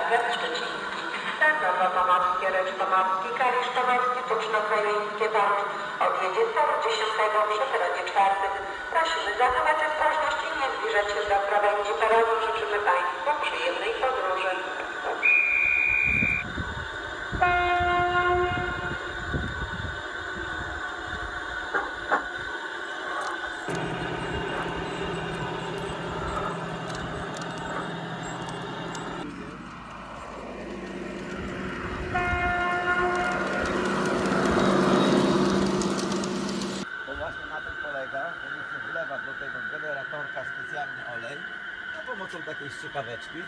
Targem Szczecin. Stanowa Pomorski, Recz Pomorski, Kalisz Pomorski, Tuczno-Krajeńskie, Bącz odjedzie tor 10 przez rodzie. Prosimy zachować ostrożność i nie zbliżać się do prawej specjalny olej za pomocą takiej strzykaweczki.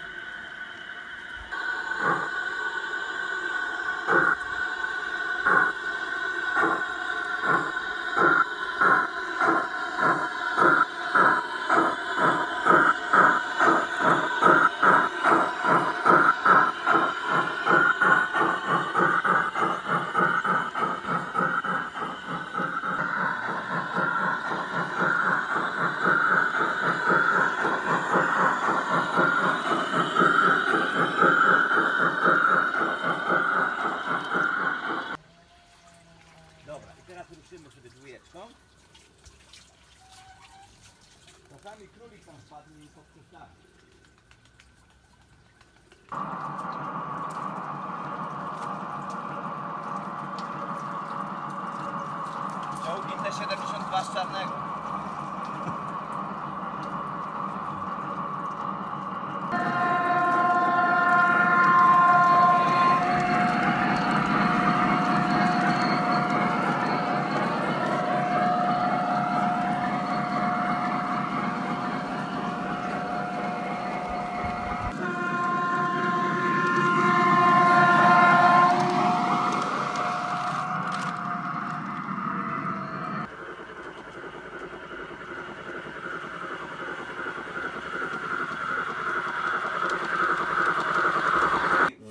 Dobra, i teraz ruszymy sobie dwójeczką. Czasami królik tam spadnie i podpuszczamy. Czołgi T-72 z czarnego.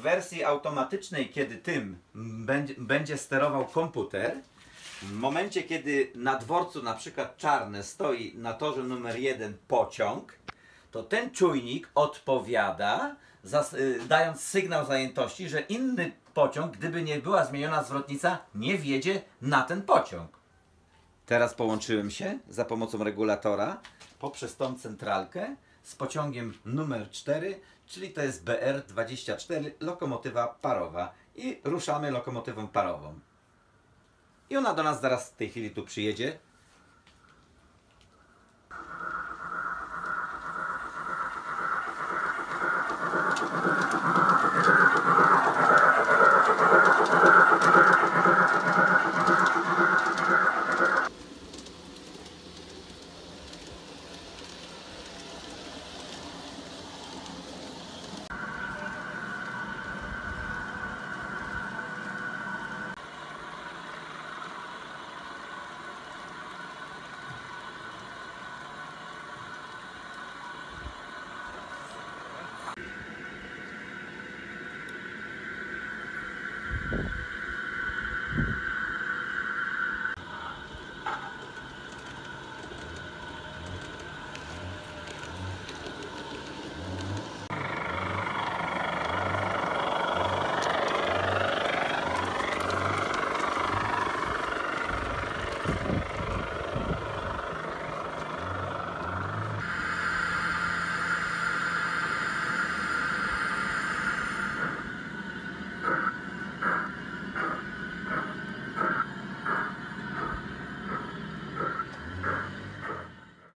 W wersji automatycznej, kiedy tym będzie, sterował komputer, w momencie, kiedy na dworcu na przykład czarne stoi na torze numer jeden pociąg, to ten czujnik odpowiada, y, dając sygnał zajętości, że inny pociąg, gdyby nie była zmieniona zwrotnica, nie wjedzie na ten pociąg. Teraz połączyłem się za pomocą regulatora poprzez tą centralkę z pociągiem numer 4, czyli to jest BR24, lokomotywa parowa. I ruszamy lokomotywą parową. I ona do nas zaraz w tej chwili tu przyjedzie